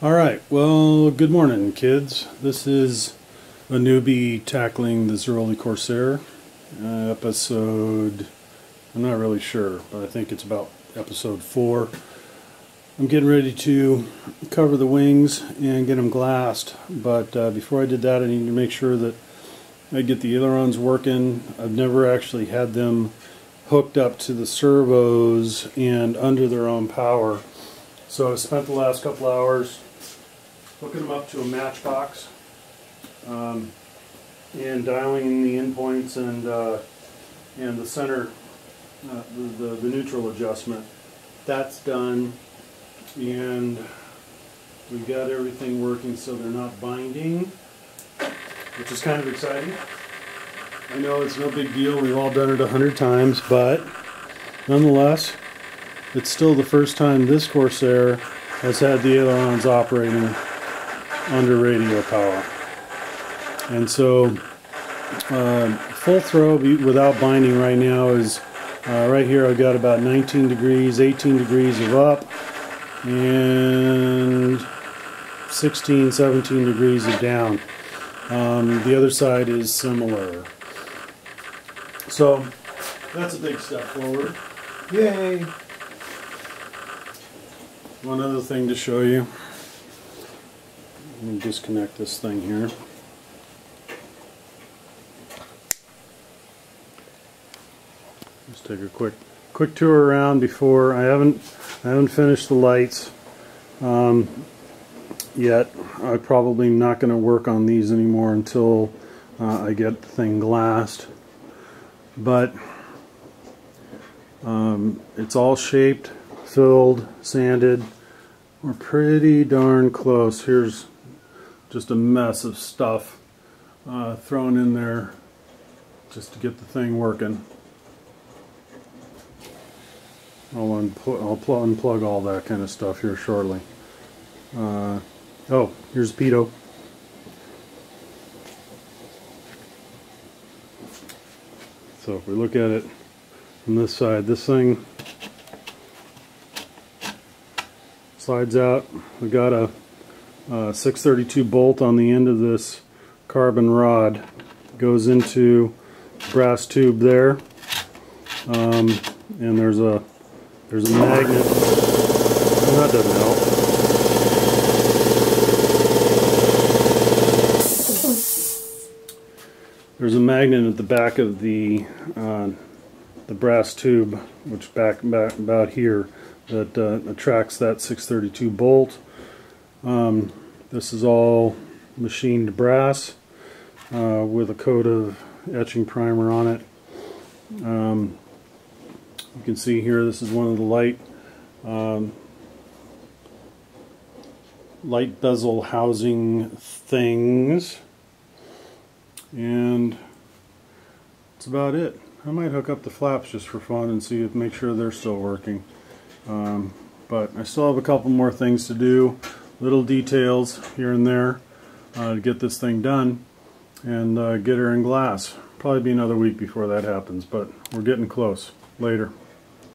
All right, well, good morning, kids. This is a newbie tackling the Ziroli Corsair uh, episode. I'm not really sure, but I think it's about episode four. I'm getting ready to cover the wings and get them glassed, but uh, before I did that, I need to make sure that I get the ailerons working. I've never actually had them hooked up to the servos and under their own power. So I spent the last couple hours hooking them up to a matchbox um, and dialing in the endpoints and uh, and the center, uh, the, the, the neutral adjustment. That's done and we've got everything working so they're not binding, which is kind of exciting. I know it's no big deal, we've all done it a hundred times, but nonetheless, it's still the first time this Corsair has had the ailerons operating under radio power. And so uh, full throw without binding right now is uh, right here I've got about 19 degrees, 18 degrees of up and 16, 17 degrees of down. Um, the other side is similar. So that's a big step forward. Yay! One other thing to show you. Let me disconnect this thing here. Just take a quick quick tour around before I haven't I haven't finished the lights um, yet. I'm probably not going to work on these anymore until uh, I get the thing glassed. But um, it's all shaped, filled, sanded. We're pretty darn close. Here's just a mess of stuff uh, thrown in there just to get the thing working. I'll, unpl I'll unplug all that kind of stuff here shortly. Uh, oh, here's Pitot. So if we look at it from this side, this thing slides out. We got a uh, 632 bolt on the end of this carbon rod goes into brass tube there. Um, and there's a there's a magnet. That doesn't help. There's a magnet at the back of the uh, the brass tube which back, back about here that uh, attracts that 632 bolt um, this is all machined brass uh, with a coat of etching primer on it. Um, you can see here this is one of the light um, light bezel housing things and that's about it. I might hook up the flaps just for fun and see if make sure they're still working. Um, but I still have a couple more things to do little details here and there uh, to get this thing done and uh, get her in glass. Probably be another week before that happens, but we're getting close. Later.